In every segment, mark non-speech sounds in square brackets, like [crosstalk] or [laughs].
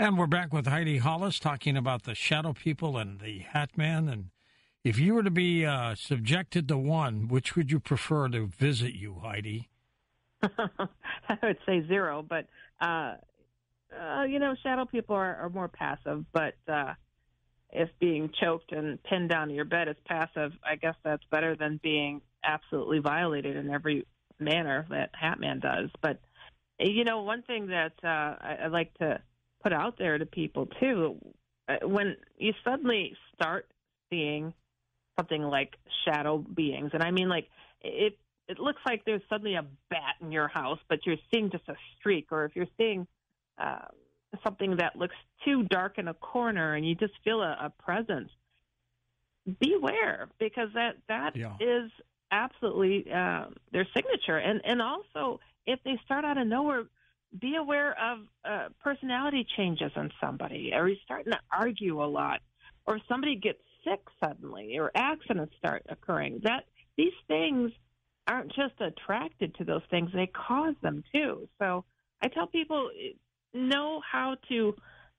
And we're back with Heidi Hollis talking about the shadow people and the Hat Man. And if you were to be uh, subjected to one, which would you prefer to visit you, Heidi? [laughs] I would say zero, but uh, uh, you know, shadow people are, are more passive. But uh, if being choked and pinned down to your bed is passive, I guess that's better than being absolutely violated in every manner that Hat Man does. But you know, one thing that uh, I, I like to put out there to people too, uh, when you suddenly start seeing something like shadow beings, and I mean like it it looks like there's suddenly a bat in your house, but you're seeing just a streak, or if you're seeing uh, something that looks too dark in a corner and you just feel a, a presence, beware because that that yeah. is absolutely uh, their signature. And and also if they start out of nowhere, be aware of uh, personality changes in somebody, or you're starting to argue a lot, or somebody gets sick suddenly, or accidents start occurring. That these things aren't just attracted to those things; they cause them too. So I tell people know how to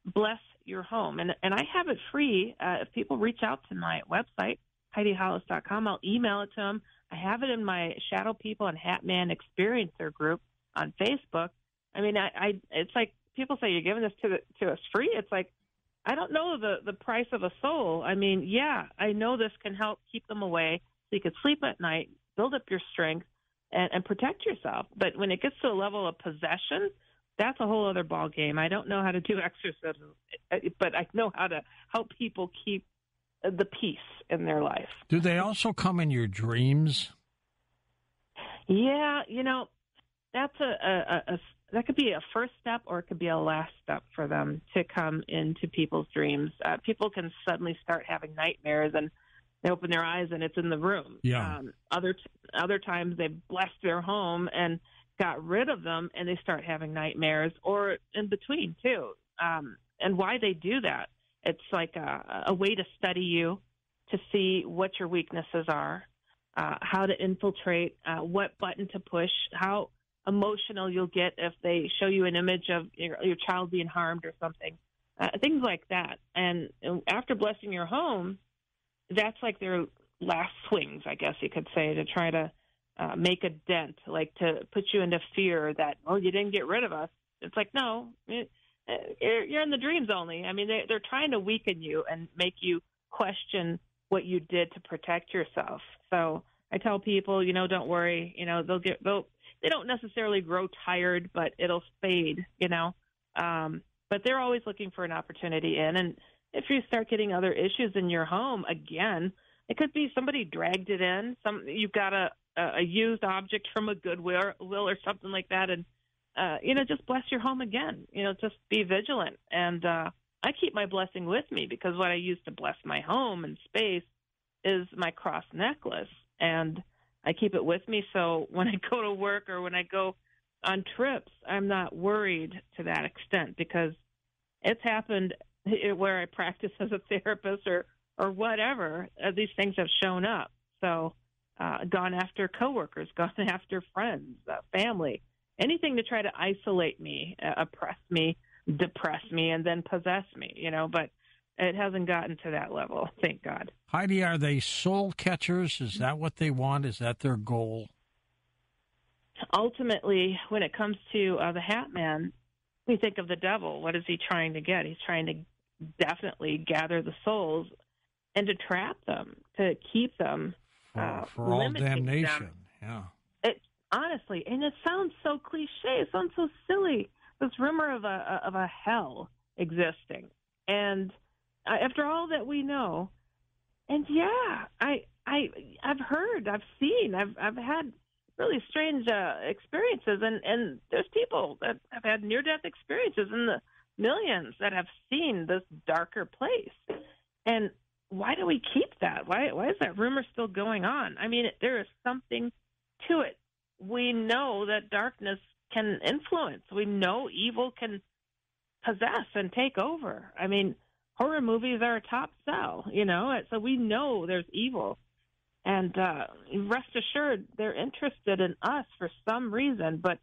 bless your home, and and I have it free. Uh, if people reach out to my website HeidiHollis.com, I'll email it to them. I have it in my Shadow People and Hat Man Experiencer group on Facebook. I mean, I, I it's like people say you're giving this to the, to us free. It's like I don't know the the price of a soul. I mean, yeah, I know this can help keep them away so you can sleep at night, build up your strength, and, and protect yourself. But when it gets to a level of possession, that's a whole other ball game. I don't know how to do [laughs] exorcism, but I know how to help people keep the peace in their life. Do they also come in your dreams? Yeah, you know, that's a, a, a that could be a first step or it could be a last step for them to come into people's dreams. Uh, people can suddenly start having nightmares and they open their eyes and it's in the room. Yeah. Um, other other times they've blessed their home and got rid of them and they start having nightmares or in between too. Um, and why they do that it's like a, a way to study you, to see what your weaknesses are, uh, how to infiltrate, uh, what button to push, how emotional you'll get if they show you an image of your, your child being harmed or something, uh, things like that. And, after blessing your home, that's like their last swings, I guess you could say, to try to uh, make a dent, like to put you into fear that, oh, you didn't get rid of us. It's like, no, it, you're in the dreams only. I mean, they, they're trying to weaken you and make you question what you did to protect yourself. So I tell people, you know, don't worry. You know, they'll get they'll they don't necessarily grow tired, but it'll fade. You know, um, but they're always looking for an opportunity in. And if you start getting other issues in your home, again, it could be somebody dragged it in. Some you've got a a used object from a Goodwill will or something like that, and uh, you know, just bless your home again. You know, just be vigilant. And uh, I keep my blessing with me because what I use to bless my home and space is my cross necklace. And I keep it with me so when I go to work or when I go on trips, I'm not worried to that extent because it's happened where I practice as a therapist or or whatever. Uh, these things have shown up. So, uh, gone after coworkers, [laughs] gone after friends, uh, family anything to try to isolate me, uh, oppress me, depress me, and then possess me, you know, but it hasn't gotten to that level, thank God. Heidi, are they soul catchers? Is that what they want? Is that their goal? Ultimately, when it comes to uh, the Hat Man, we think of the devil. What is he trying to get? He's trying to definitely gather the souls and to trap them, to keep them uh, for, for all damnation. Them. Yeah honestly, and it sounds so cliche. It sounds so silly. This rumor of a of a hell existing, and after all that we know, and yeah, I I I've heard, I've seen, I've I've had really strange uh, experiences, and and there's people that have had near death experiences in the millions that have seen this darker place, and why do we keep that? Why why is that rumor still going on? I mean, there is something to it we know that darkness can influence. We know evil can possess and take over. I mean, horror movies are a top sell, you know, so we know there's evil. And uh, rest assured, they're interested in us for some reason. But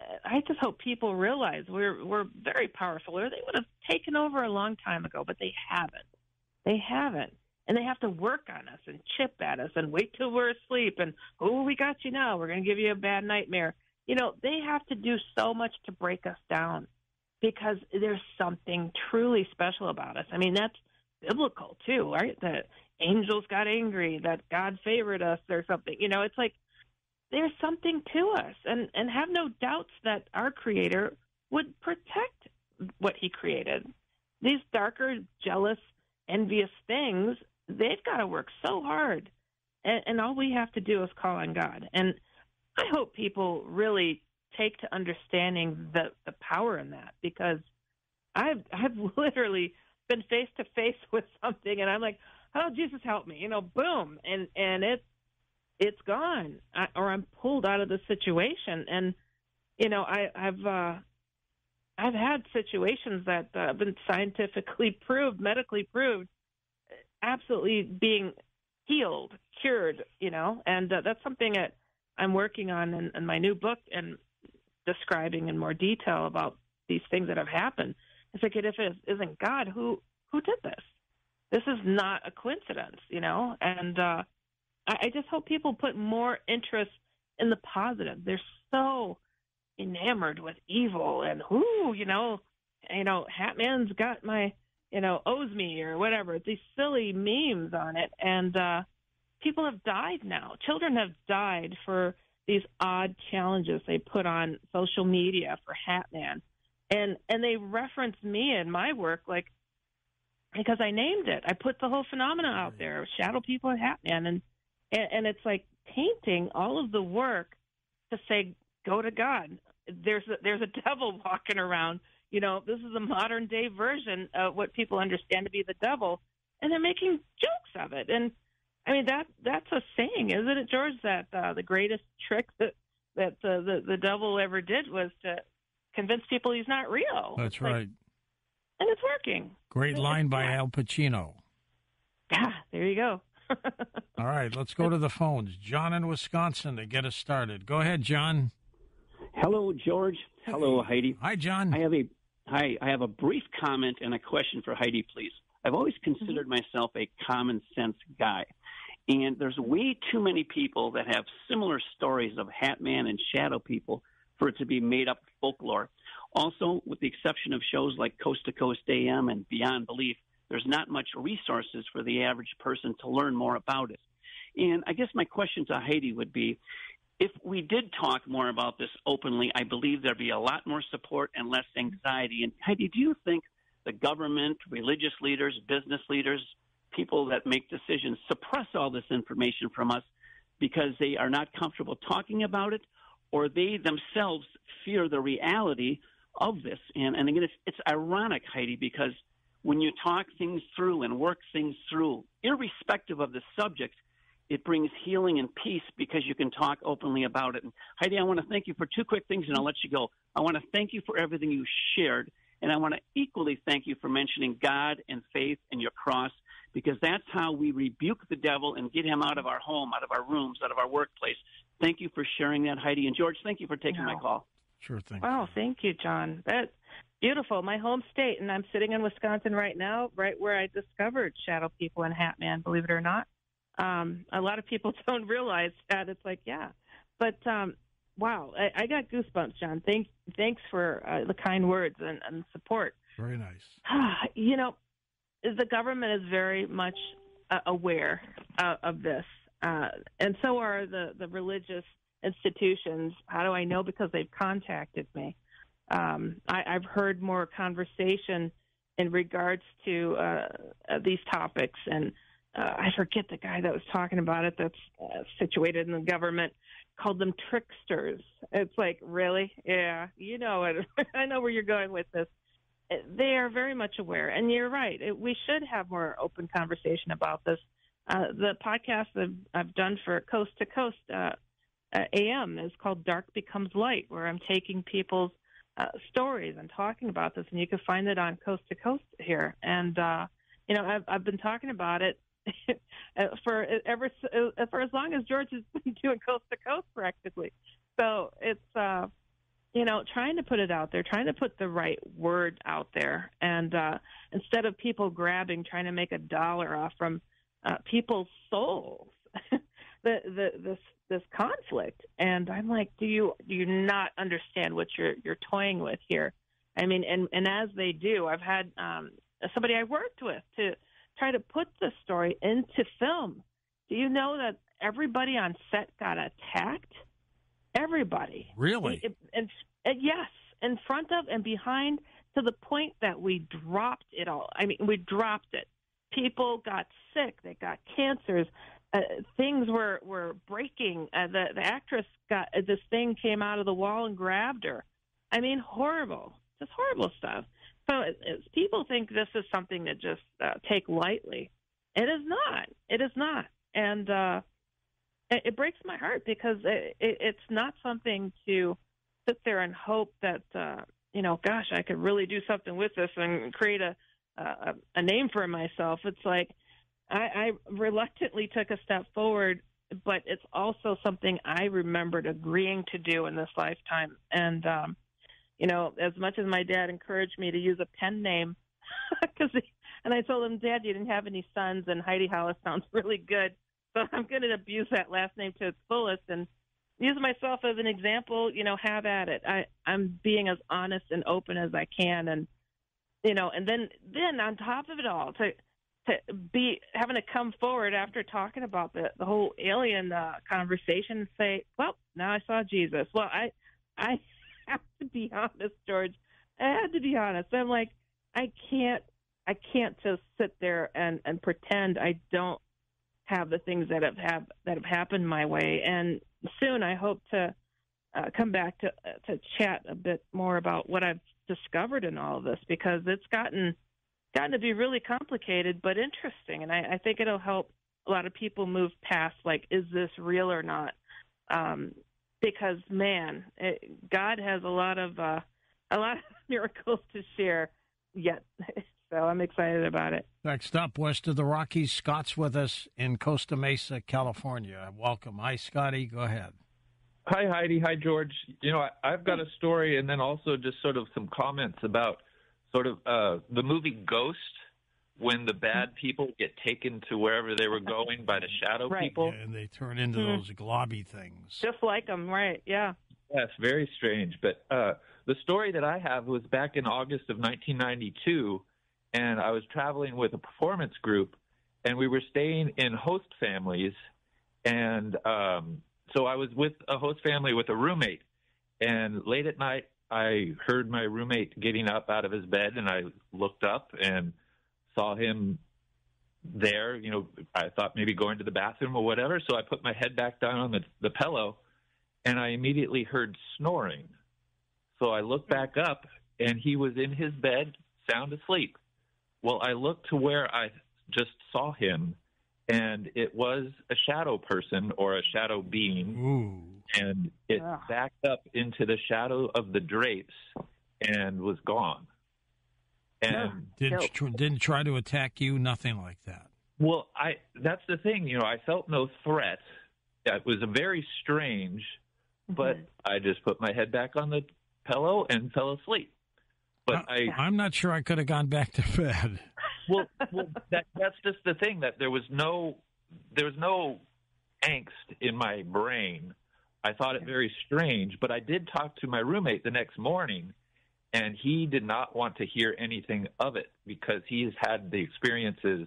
uh, I just hope people realize we're we're very powerful, or they would have taken over a long time ago, but they haven't. They haven't. And they have to work on us and chip at us and wait till we're asleep and, oh, we got you now. We're going to give you a bad nightmare. You know, they have to do so much to break us down because there's something truly special about us. I mean, that's biblical too, right? That angels got angry, that God favored us or something. You know, it's like there's something to us and and have no doubts that our creator would protect what he created. These darker, jealous, envious things, they've got to work so hard. And, and all we have to do is call on God. And I hope people really take to understanding the, the power in that because I've I've [laughs] literally been face to face with something and I'm like, oh Jesus help me, you know, boom, and and it's it's gone, I, or I'm pulled out of the situation, and you know I I've uh, I've had situations that uh, have been scientifically [laughs] proved, medically proved, absolutely being healed, cured, you know, and uh, that's something that I'm working on in, in my new book and describing in more detail about these things that have happened. It's like if it isn't God, who who did this? This is not a coincidence, you know. And uh, I, I just hope people put more interest in the positive. They're so enamored with evil and who, you know, you know, Hatman's got my, you know, owes me or whatever. These silly memes on it, and uh, people have died now. Children have died for these odd challenges they put on social media for Hatman, and and they reference me and my work like because I named it. I put the whole phenomena out there, shadow people and Hatman, and and, and it's like tainting all of the work to say go to God. There's a, there's a [laughs] devil walking around. You know, this is a modern day version of what people understand to be the devil, and they're making jokes of it. And I mean that that's a saying, isn't it, George? That uh, the greatest trick that that uh, the the devil ever did was to convince people he's not real. That's like, right. And it's working. Great line by Al Pacino. Yeah, [laughs] there you go. [laughs] All right, let's go to the phones. John in Wisconsin to get us started. Go ahead, John. Hello, George. Hello, Heidi. Hi, John. I have a hi. I have a brief comment and a question for Heidi, please. I've always considered mm-hmm. myself a common sense guy. And there's way too many people that have similar stories of Hatman and Shadow People for it to be made up folklore. Also, with the exception of shows like Coast to Coast AM and Beyond Belief, there's not much resources for the average person to learn more about it. And I guess my question to Heidi would be if we did talk more about this openly, I believe there'd be a lot more support and less anxiety. And Heidi, do you think the government, religious leaders, business leaders, people that make decisions suppress all this information from us because they are not comfortable talking about it or they themselves fear the reality of this? And, and again, it's, it's ironic, Heidi, because when you talk things through and work things through, irrespective of the subject, it brings healing and peace because you can talk openly about it. And Heidi, I want to thank you for two quick things and I'll let you go. I want to thank you for everything you shared. And I want to equally thank you for mentioning God and faith and your cross because that's how we rebuke the devil and get him out of our home, out of our rooms, out of our workplace. Thank you for sharing that, Heidi. And George, thank you for taking my call. Sure thing. Wow, thank you, John. That's beautiful. My home state, and I'm sitting in Wisconsin right now, right where I discovered Shadow People and Hatman. Believe it or not, um, a lot of people [laughs] don't realize that. It's like, yeah, but um, wow, I, I got goosebumps, John. Thanks, thanks for uh, the kind words and, and support. Very nice. [sighs] you know, the government is very much uh, aware uh, of this, uh, and so are the the religious institutions. How do I know? Because they've contacted me. Um, I, I've heard more conversation in regards to uh, uh, these topics, and uh, I forget the guy that was talking about it. That's uh, situated in the government. Called them tricksters. It's like really, yeah, you know it. [laughs] I know where you're going with this. Uh, they are very much aware, and you're right. It, we should have more open conversation about this. Uh, the podcast that I've done for Coast to Coast uh, uh, AM is called Dark Becomes Light, where I'm taking people's uh, stories and talking about this, and you can find it on Coast to Coast here. And uh, you know, I've, I've been talking about it [laughs] for ever uh, for as long as George has [laughs] been doing Coast to Coast practically. So it's uh, you know, trying to put it out there, trying to put the right word out there, and uh, instead of people grabbing, trying to make a dollar off from uh, people's souls, [laughs] the the this this conflict. And I'm like, do you do you not understand what you're you're toying with here? I mean, and and as they do, I've had um, somebody I worked with to try to put the story into film. Do you know that everybody on set got attacked? Everybody. Really? And, yes, in front of and behind, to the point that we dropped it all. I mean, we dropped it. People got sick. They got cancers. Uh, things were were breaking. Uh, the the actress got uh, this thing came out of the wall and grabbed her. I mean, horrible, just horrible stuff. So it, it, people think this is something to just uh, take lightly. It is not. It is not, and uh, it, it breaks my heart because it, it, it's not something to sit there and hope that uh, you know, gosh, I could really do something with this and create a a, a name for myself. It's like I, I reluctantly took a step forward, but it's also something I remembered agreeing to do in this lifetime. And um, you know, as much as my dad encouraged me to use a pen name, [laughs] because and I told him, Dad, you didn't have any sons, and Heidi Hollis sounds [laughs] really good, so I'm going to abuse that last name to its fullest and use myself as an example. You know, have at it. I I'm being as honest and open as I can, and you know, and then then on top of it all, to to be having to come forward after talking about the the whole alien uh, conversation and say, well, now I saw Jesus. Well, I I [laughs] have to be honest, George. I had to be honest. I'm like, I can't, I can't just sit there and and pretend I don't have the things that have, have that have happened my way. And soon, I hope to uh, come back to to chat a bit more about what I've discovered in all of this because it's gotten gotten to be really complicated but interesting, and I, I think it'll help a lot of people move past like, is this real or not? Um, because man, it, God has a lot of uh, a lot of [laughs] miracles to share yet. [laughs] So I'm excited about it. Next up, west of the Rockies, Scott's with us in Costa Mesa, California. Welcome. Hi, Scotty. Go ahead. Hi, Heidi. Hi, George. You know, I, have got a story and then also just sort of some comments about sort of uh, the movie Ghost when the bad people get taken to wherever they were going by the shadow right. people. Yeah, and they turn into mm-hmm. those globby things. Just like them, right? Yeah. Yes, very strange. But uh, the story that I have was back in August of 1992, and I was traveling with a performance group, and we were staying in host families. And um, so I was with a host family with a roommate. And late at night, I heard my roommate getting up out of his bed, and I looked up and saw him there. You know, I thought maybe going to the bathroom or whatever. So I put my head back down on the, the pillow, and I immediately heard snoring. So I looked back up, and he was in his bed, sound asleep. Well, I looked to where I just saw him, and it was a shadow person or a shadow being. Ooh. And it Ugh. backed up into the shadow of the drapes and was gone. And didn't tr- didn't try to attack you, nothing like that. Well, I that's the thing, you know, I felt no threat. It was a very strange, mm-hmm. but I just put my head back on the pillow and fell asleep. But I, I am not sure I could have gone back to bed. [laughs] well, well that that's just the thing that there was no there was no angst in my brain. I thought it very strange, but I did talk to my roommate the next morning and he did not want to hear anything of it because he's had the experiences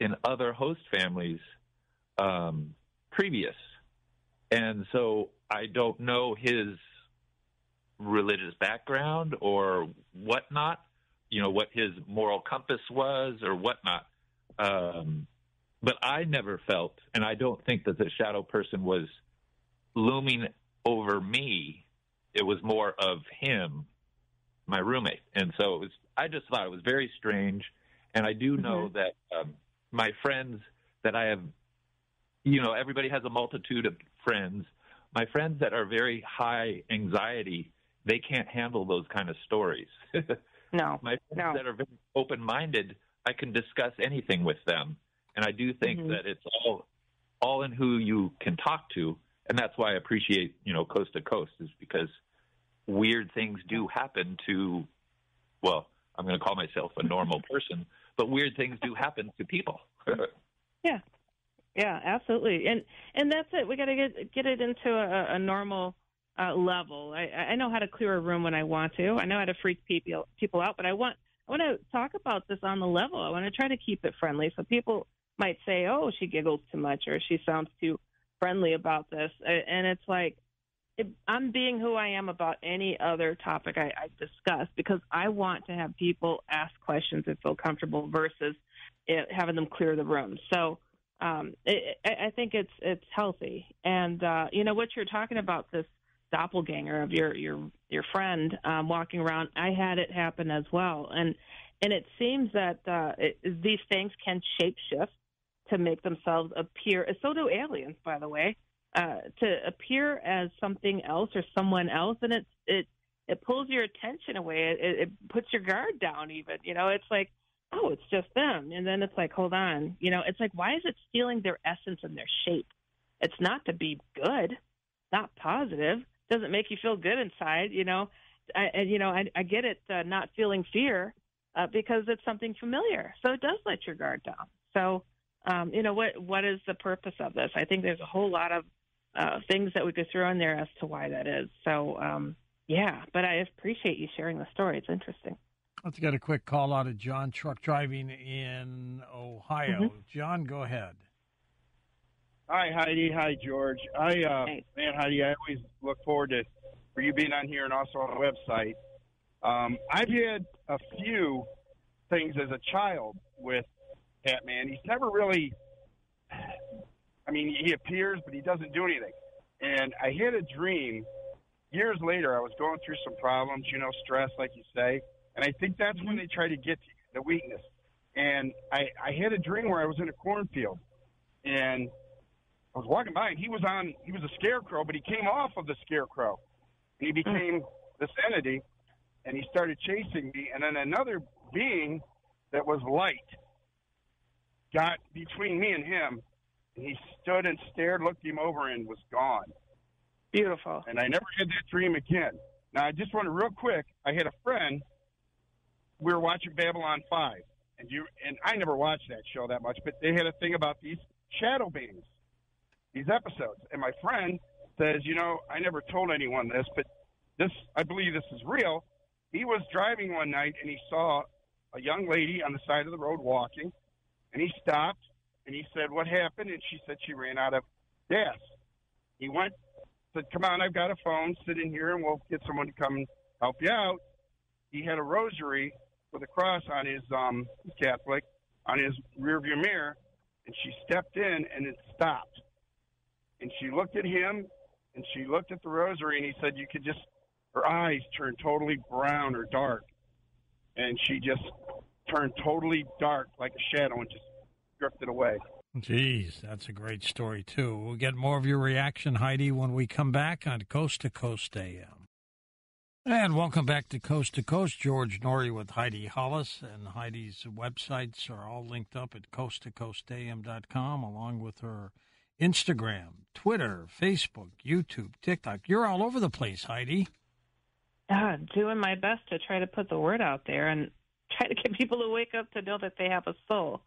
in other host families um, previous. And so I don't know his religious background or whatnot, you know, what his moral compass was or whatnot. Um, but I never felt, and I don't think that the shadow person was looming over me. It was more of him my roommate. And so it was, I just thought it was very strange. And I do know mm-hmm. that um, my friends that I have, you know, everybody has a multitude of friends. My friends that are very high anxiety, they can't handle those kind of stories. [laughs] no. my friends no. that are very open minded, I can discuss anything with them. And I do think mm-hmm. that it's all all in who you can talk to. And that's why I appreciate, you know, coast to coast is because weird things do happen to, well, I'm going to call myself a normal [laughs] person, but weird things do happen to people. [laughs] yeah, yeah, absolutely, and and that's it. We got to get get it into a, a normal uh, level. I, I know how to clear a room when I want to. I know how to freak people people out, but I want I want to talk about this on the level. I want to try to keep it friendly, so people might say, "Oh, she giggles too much," or "She sounds too friendly about this," and it's like it, I'm being who I am about any other topic I, I discuss because I want to have people ask questions and feel comfortable versus it, having them clear the room. So um, it, I think it's it's healthy. And uh, you know what you're talking about this doppelganger of your your your friend um, walking around. I had it happen as well, and and it seems that uh, it, these things can shapeshift to make themselves appear. So do aliens, by the way, uh, to appear as something else or someone else, and it it it pulls your attention away. It, it puts your guard down. Even you know, it's like oh, it's just them. And then it's like, hold on, you know, it's like, why is it stealing their essence and their shape? It's not to be good, not positive. Doesn't make you feel good inside, you know. I, and you know, I, I get it, uh, not feeling fear uh, because it's something familiar, so it does let your guard down. So, um, you know, what what is the purpose of this? I think there's a whole lot of uh, things that we could throw in there as to why that is. So, um, yeah, but I appreciate you sharing the story. It's interesting. Let's get a quick call out of John Truck Driving in Ohio. Mm-hmm. John, go ahead. Hi, Heidi. Hi, George. I, uh, hey. man, Heidi, I always look forward to for you being on here and also on the website. Um, I've had a few things as a child with Hatman. He's never really, I mean, he appears, but he doesn't do anything. And I had a dream years later. I was going through some problems, you know, stress, like you say and I think that's when they try to get to the weakness. And I, I had a dream where I was in a cornfield and I was walking by and he was on, he was a scarecrow, but he came off of the scarecrow and he hmm. became this entity and he started chasing me. And then another being that was light got between me and him and he stood and stared, looked him over and was gone. Beautiful. And I never had that dream again. Now I just want to real quick, I had a friend we were watching Babylon Five, and you and I never watched that show that much, but they had a thing about these shadow beings, these episodes. And my friend says, you know, I never told anyone this, but this I believe this is real. He was driving one night and he saw a young lady on the side of the road walking, and he stopped and he said, "What happened?" And she said she ran out of gas. He went, said, "Come on, I've got a phone. Sit in here, and we'll get someone to come help you out." He had a rosary with a cross on his um Catholic on his rearview mirror, and she stepped in and it stopped. And she looked at him and she looked at the rosary and he said you could just her eyes turned totally brown or dark. And she just turned totally dark like a shadow and just drifted away. Geez, that's a great story too. We'll get more of your reaction, Heidi, when we come back on Coast to Coast AM. And welcome back to Coast to Coast. George Noory with Heidi Hollis. And Heidi's websites are all linked up at coasttocoastam.com, along with her Instagram, Twitter, Facebook, YouTube, TikTok. You're all over the place, Heidi. Uh, doing my best to try to put the word out there and [laughs] try to get people to wake up to know that they have a soul.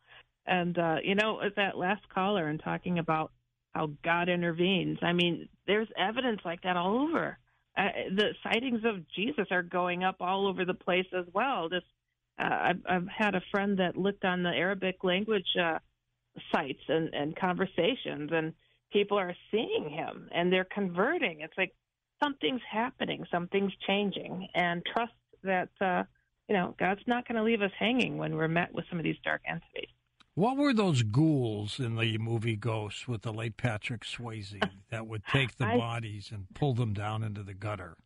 And, uh, you know, as that last caller and talking about how God intervenes, I mean, there's evidence like that all over uh, the sightings of Jesus are going up all over the place as well. This, uh, I've, I've had a friend that looked on the Arabic language uh, sites and, and conversations, and people are seeing him and they're converting. It's like something's happening, something's changing, and trust that uh, you know God's not going to leave us hanging when we're met with some of these dark entities. What were those ghouls in the movie Ghosts with the late Patrick Swayze that would take the [laughs] I, bodies and pull them down into the gutter?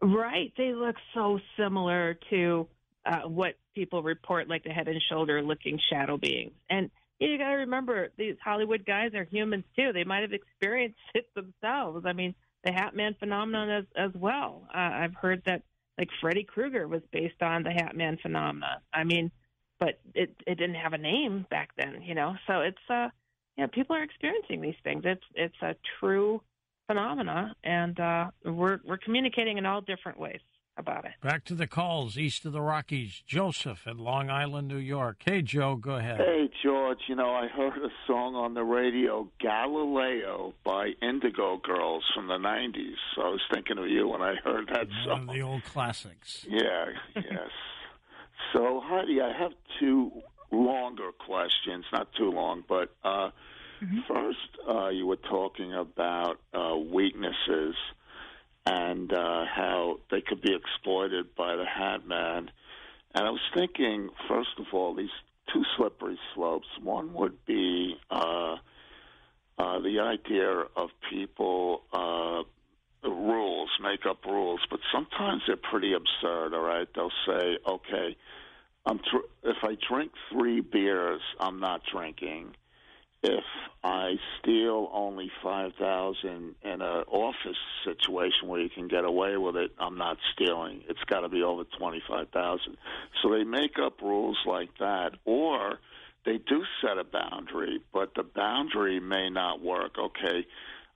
Right. They look so similar to uh, what people report, like the head and shoulder looking shadow beings. And you got to remember, these Hollywood guys are humans too. They might have experienced [laughs] it themselves. I mean, the Hat Man phenomenon as as well. Uh, I've heard that like Freddy Krueger was based on the Hat Man phenomenon. I mean, but it it didn't have a name back then, you know. So it's uh, you know, people are experiencing these things. It's it's a true phenomena, and uh, we're we're communicating in all different ways about it. Back to the calls east of the Rockies. Joseph in Long Island, New York. Hey, Joe, go ahead. Hey, George. You know, I heard a song on the radio, Galileo by Indigo Girls from the 90s. So I was thinking of you when I heard that One song. of the old classics. Yeah, yes. [laughs] So, Heidi, I have two longer questions, not too long, but uh, first, uh, you were talking about uh, weaknesses and uh, how they could be exploited by the Hat Man. And I was thinking, first of all, these two slippery slopes. One would be uh, uh, the idea of people uh, rules, make up rules, but sometimes they're pretty absurd. All right, they'll say, okay, I'm tr- if I drink three beers, I'm not drinking. If I steal only five thousand in an office situation where you can get away with it, I'm not stealing. It's got to be over twenty five thousand. So they make up rules like that, or they do set a boundary, but the boundary may not work. Okay,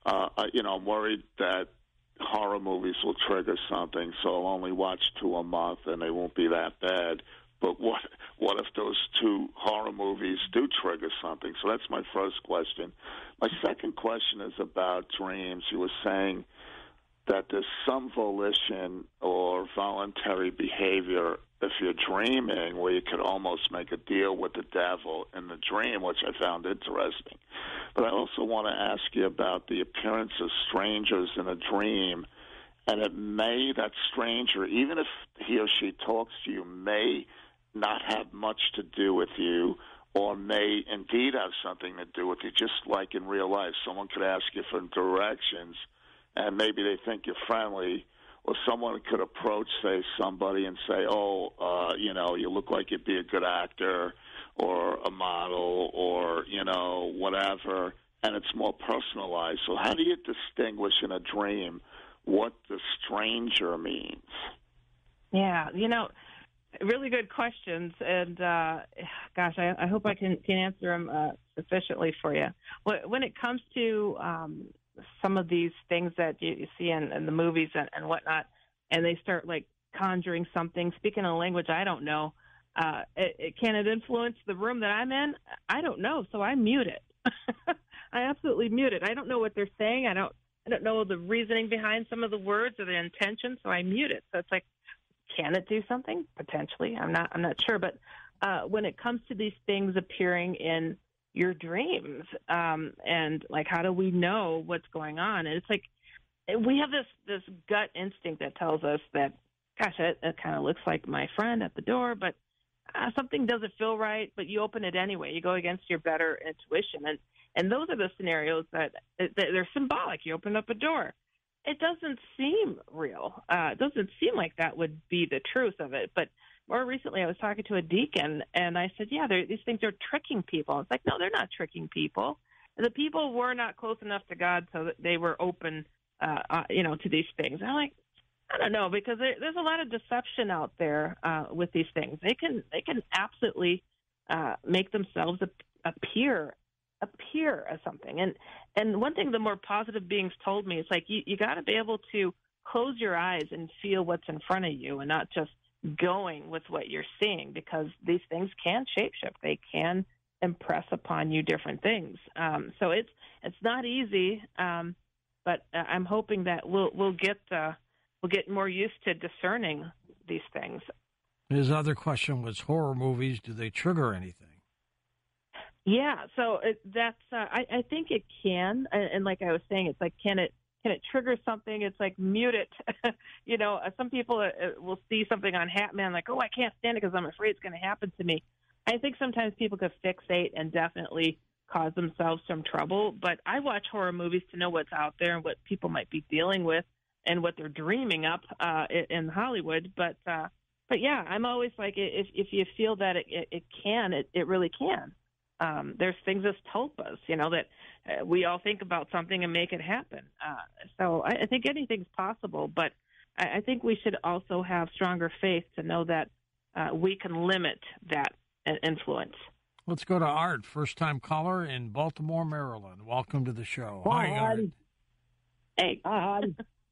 uh, you know, I'm worried that horror movies will trigger something, so I'll only watch two a month, and they won't be that bad. But what what if those two horror movies do trigger something? So that's my first question. My second question is about dreams. You were saying that there's some volition or voluntary behavior if you're dreaming where you could almost make a deal with the devil in the dream, which I found interesting. But I also want to ask you about the appearance of strangers in a dream. And it may, that stranger, even if he or she talks to you, may not have much to do with you or may indeed have something to do with you, just like in real life. Someone could ask you for directions and maybe they think you're friendly, or someone could approach, say, somebody and say, "Oh, uh, you know, you look like you'd be a good actor, or a model, or you know, whatever," and it's more personalized. So, how do you distinguish in a dream what the stranger means? Yeah, you know, really good questions, and uh, gosh, I, I hope I can can answer them uh, sufficiently for you. When it comes to um, some of these things that you, you see in, in the movies and, and whatnot, and they start like conjuring something, speaking a language I don't know, uh, it, it, can it influence the room that I'm in? I don't know, so I mute it. [laughs] I absolutely mute it. I don't know what they're saying. I don't. I don't know the reasoning behind some of the words or the intention, so I mute it. So it's like can it do something? Potentially. I'm not i'm not sure. But uh when it comes to these things appearing in your dreams um and like how do we know what's going on? And it's like we have this this gut instinct that tells us that gosh it, it kind of looks like my friend at the door but uh, something doesn't feel right but you open it anyway. You go against your better intuition. And and those are the scenarios that, that they're symbolic. You open up a door it doesn't seem real. Uh, it doesn't seem like that would be the truth of it. But more recently, I was talking to a deacon, and I said, "Yeah, these things are tricking people." It's like, no, they're not tricking people. The people were not close enough to God, so that they were open, uh, uh, you know, to these things. I'm like, I don't know, because there, there's a lot of deception out there uh, with these things. They can they can absolutely uh, make themselves appear appear as something. And and one thing the more positive beings told me is like you, you got to be able to close your eyes and feel what's in front of you and not just going with what you're seeing because these things can shapeshift. They can impress upon you different things. Um, so it's it's not easy, um, but I'm hoping that we'll we'll get uh, we'll get more used to discerning these things. His other question was horror movies. Do they trigger anything? Yeah, so it, that's uh, I, I think it can, and, and like I was saying, it's like can it can it trigger something? It's like mute it. [laughs] you know, uh, some people uh, will see something on Hatman like, oh, I can't stand it because I'm afraid it's going to happen to me. I think sometimes people could fixate and definitely cause themselves some trouble. But I watch horror movies to know what's out there and what people might be dealing with and what they're dreaming up uh, in Hollywood. But uh, but yeah, I'm always like, if if you feel that it it, it can, it, it really can um, there's things as tulpas, you know, that uh, we all think about something and make it happen. Uh, so I, I think anything's possible, but I, I think we should also have stronger faith to know that uh, we can limit that influence. Let's go to Art, first time caller in Baltimore, Maryland. Welcome to the show. Hi, Hi Art. Hey. Hi.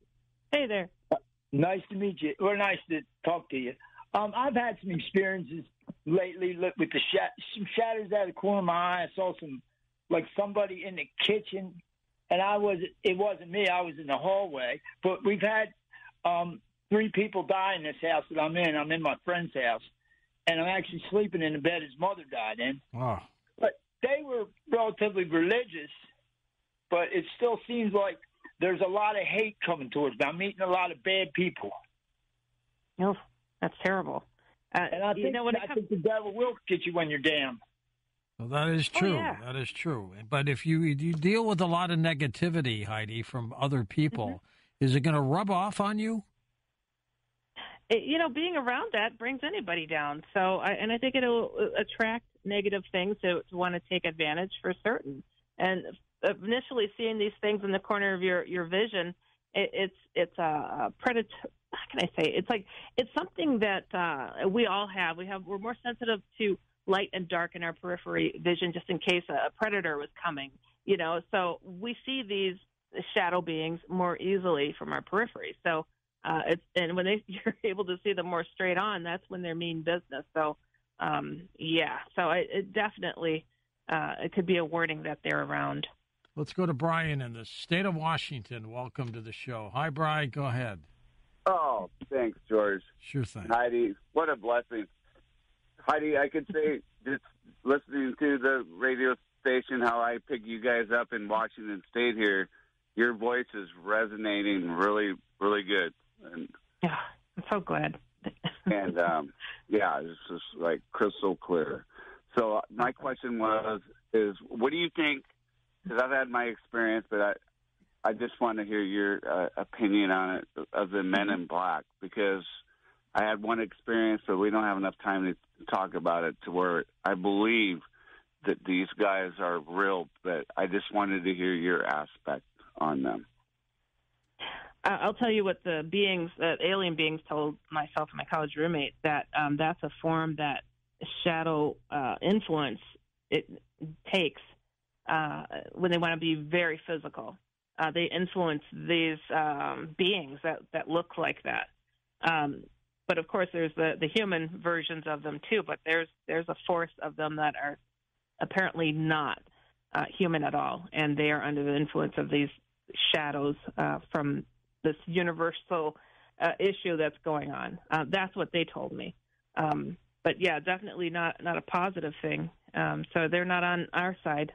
[laughs] hey there. Nice to meet you. Or nice to talk to you. Um, I've had some experiences lately look with the sh- some shadows out of the corner of my eye. I saw some, like somebody in the kitchen, and I was it wasn't me. I was in the hallway. But we've had um, three people die in this house that I'm in. I'm in my friend's house, and I'm actually sleeping in the bed his mother died in. Oh. But they were relatively religious, but it still seems like there's a lot of hate coming towards me. I'm meeting a lot of bad people. Oh, that's terrible. Uh, And I you think, know, when I comes, think the devil will get you when you're down. Well, that is Oh, true. yeah. That is true. But if you you deal with a lot of negativity, Heidi, from other people, Mm-hmm. is it going to rub off on you? it, you know, being around that brings anybody down. So, I, and I think it'll uh, attract negative things to, to want to take advantage for certain. And initially seeing these things in the corner of your your vision, it, it's it's a, a predator. How can I say? It's like it's something that uh, we all have. We have we're more sensitive to light and dark in our periphery vision, just in case a predator was coming. You know, so we see these shadow beings more easily from our periphery. So uh, it's and when they [laughs] you're able to see them more straight on, that's when they're mean business. So um, yeah, so it, it definitely uh, it could be a warning that they're around. Let's go to Brian in the state of Washington. Welcome to the show. Hi, Brian. Go ahead. Oh, thanks, George. Sure thing. Heidi, what a blessing. Heidi, I could say [laughs] just listening to the radio station how I pick you guys up in Washington State here, your voice is resonating really, really good. And Yeah, I'm so glad. [laughs] and um yeah, it's just like crystal clear. So uh, my question was is what do you think because I've had my experience but I I just want to hear your uh, opinion on it of the Men in Black because I had one experience, but we don't have enough time to talk about it to where I believe that these guys are real. But I just wanted to hear your aspect on them. I'll tell you what the beings, uh, alien beings, told myself and my college roommate that um, that's a form that shadow uh, influence it takes uh, when they want to be very physical. Uh, they influence these um, beings that that look like that. Um, but of course, there's the the human versions of them too. But there's there's a force of them that are apparently not uh, human at all, and they are under the influence of these shadows uh, from this universal uh, issue that's going on. Uh, that's what they told me. Um, but yeah, definitely not not a positive thing. Um, so they're not on our side.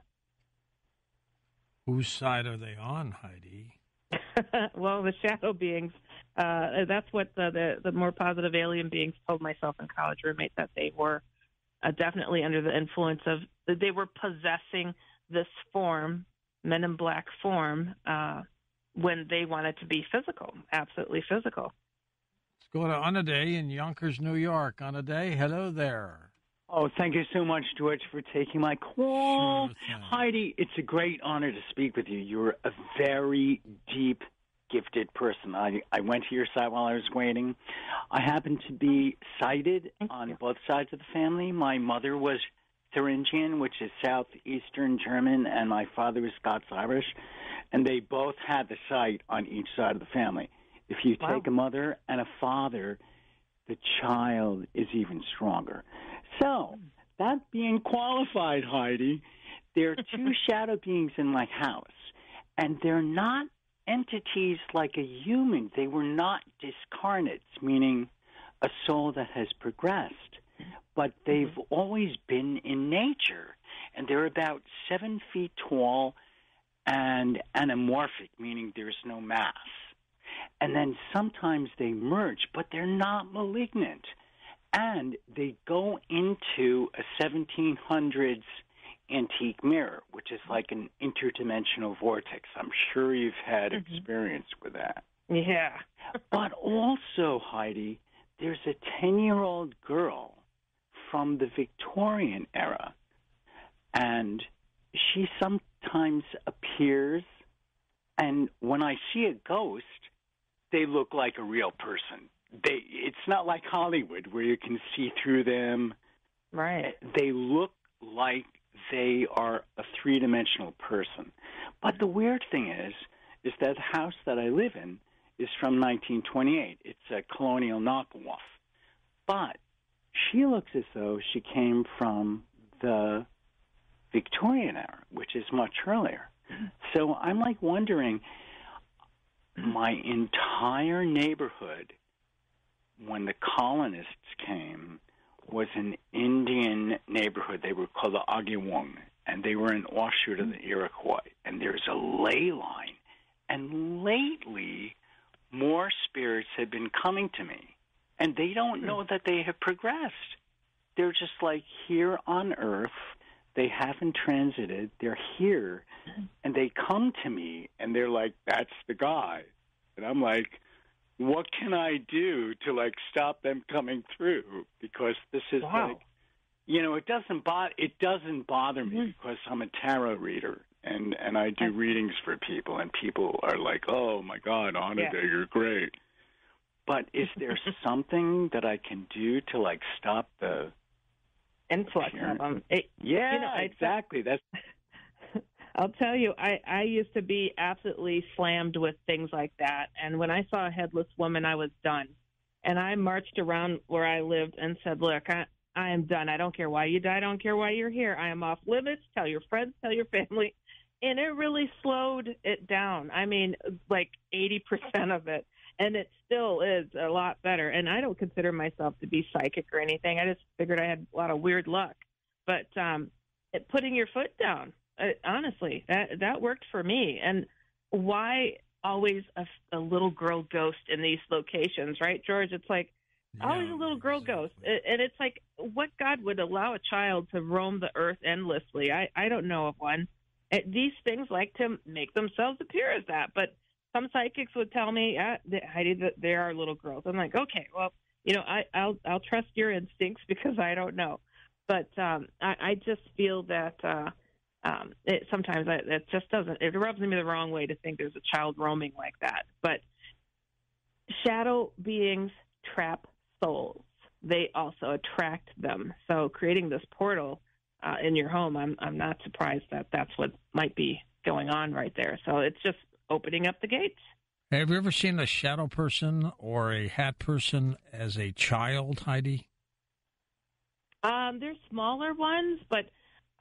Whose side are they on, Heidi? [laughs] well, the shadow beings. Uh, that's what the, the the more positive alien beings told myself and college roommate that they were uh, definitely under the influence of. They were possessing this form, Men in Black form, uh, when they wanted to be physical, absolutely physical. Let's go to Unaday in Yonkers, New York. Unaday, hello there. Oh, thank you so much, George, for taking my call. [laughs] Sure. Heidi, it's a great honor to speak with you. You're a very deep, gifted person. I, I went to your site while I was waiting. I happen to be sighted Thank on you. both sides of the family. My mother was Thuringian, which is southeastern German, and my father was Scots Irish, and they both had the sight on each side of the family. If you Wow. take a mother and a father, the child is even stronger. So, that being qualified, Heidi, there are two [laughs] shadow beings in my house, and they're not entities like a human. They were not discarnates, meaning a soul that has progressed, but mm-hmm. they've always been in nature, and they're about seven feet tall and anamorphic, meaning there's no mass. And then sometimes they merge, but they're not malignant and they go into a 1700s antique mirror, which is like an interdimensional vortex. I'm sure you've had Mhm. experience with that. Yeah. [laughs] [laughs] But also, Heidi, there's a 10 year old girl from the Victorian era, and she sometimes appears, and when I see a ghost, they look like a real person. They, it's not like Hollywood where you can see through them. Right. They look like they are a three dimensional person. But the weird thing is, is that the house that I live in is from 1928. It's a colonial knockoff. But she looks as though she came from the Victorian era, which is much earlier. So I'm like wondering my entire neighborhood when the colonists came was an Indian neighborhood. They were called the Agawam, and they were an offshoot of the Iroquois. And there's a ley line. And lately, more spirits have been coming to me, and they don't hmm. know that they have progressed. They're just like here on Earth. They haven't transited. They're here, hmm. and they come to me, and they're like, "That's the guy," and I'm like, "What can I do to like stop them coming through?" Because this is Wow. like, you know, it doesn't bother it doesn't bother me Mhm. because I'm a tarot reader and and I do readings for people, and people are like, "Oh my God, Anna, Yeah. you're great." But is there [laughs] something that I can do to like stop the? Influx of them. It, Yeah, You know, exactly. That's I'll tell you, I, I used to be absolutely slammed with things like that. And when I saw a headless woman, I was done. And I marched around where I lived and said, Look, I, I am done. I don't care why you died. I don't care why you're here. I am off limits. Tell your friends, tell your family. And it really slowed it down. I mean, like 80% of it. And it still is a lot better. And I don't consider myself to be psychic or anything. I just figured I had a lot of weird luck. But um, it, putting your foot down, honestly, that that worked for me. And why always a, a little girl ghost in these locations, right, George? It's like always Yeah, a little girl ghost, and it's like what God would allow a child to roam the earth endlessly? I I don't know of one. Uh, These things like to make themselves appear as that, but some psychics would tell me, that, Heidi, that they are little girls. I'm like, okay, well, you know, I, I'll I'll trust your instincts [laughs] because I don't know, but um, I, I just feel that uh, um, it, sometimes I, it just doesn't. It rubs me the wrong way to think there's a child roaming like that. But shadow beings trap souls. They also attract them. So creating this portal uh, in your home, I'm I'm not surprised that that's what might be going on right there. So it's just opening up the gates. Have you ever seen a shadow person or a hat person as a child, Heidi? um, they're smaller ones, but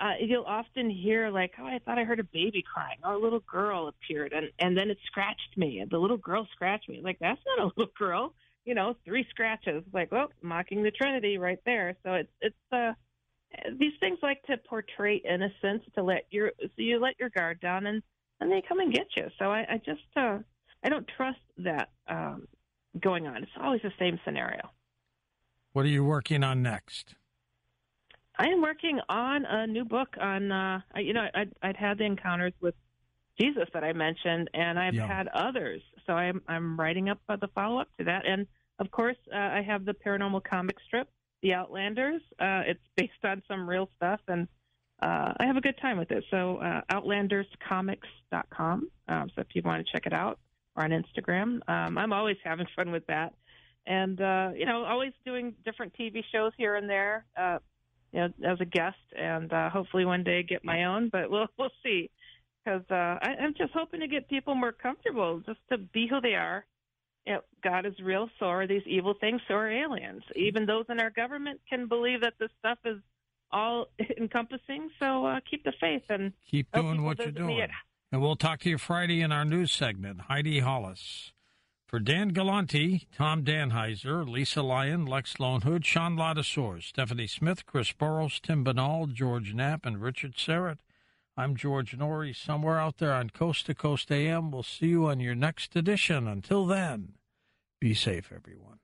uh, you'll often hear like, "Oh, I thought I heard a baby crying." Or a little girl appeared, and and then it scratched me. And the little girl scratched me. Like that's not a [laughs] little girl, you know, three scratches. Like, well, mocking the Trinity right there. So it's it's uh, these things like to portray innocence to let your so you let your guard down, and and they come and get you. So I, I just uh, I don't trust that um, going on. It's always the same scenario. What are you working on next? I am working on a new book on, uh, you know, I'd, I'd had the encounters with Jesus that I mentioned, and I've Yeah. had others. So I'm I'm writing up uh, the follow up to that, and of course uh, I have the paranormal comic strip, The Outlanders. Uh, it's [laughs] based on some real stuff, and uh, I have a good time with it. So uh, OutlandersComics.com. Um, so if you want to check it out, or on Instagram, um, I'm always having fun with that, and uh, you know, always doing different TV shows here and there. Uh, you know, as a guest, and uh, hopefully one day get my own. But we'll [laughs] we'll see, because uh, I, I'm just hoping to get people more comfortable, just to be who they are. You know, God is real, so are these evil things, so are aliens. Even those in our government can believe that this stuff is all [laughs] encompassing. So uh, keep the faith and Keep doing what you're doing. And we'll talk to you Friday in our news segment. Heidi Hollis. For Dan Galante, Tom Danheiser, Lisa Lyon, Lex Lonehood, Sean Ladisor, Stephanie Smith, Chris Burrows, Tim Banal, George Knapp, and Richard Syrett. I'm George Noory, somewhere out there on Coast to Coast AM. We'll see you on your next edition. Until then, be safe, everyone.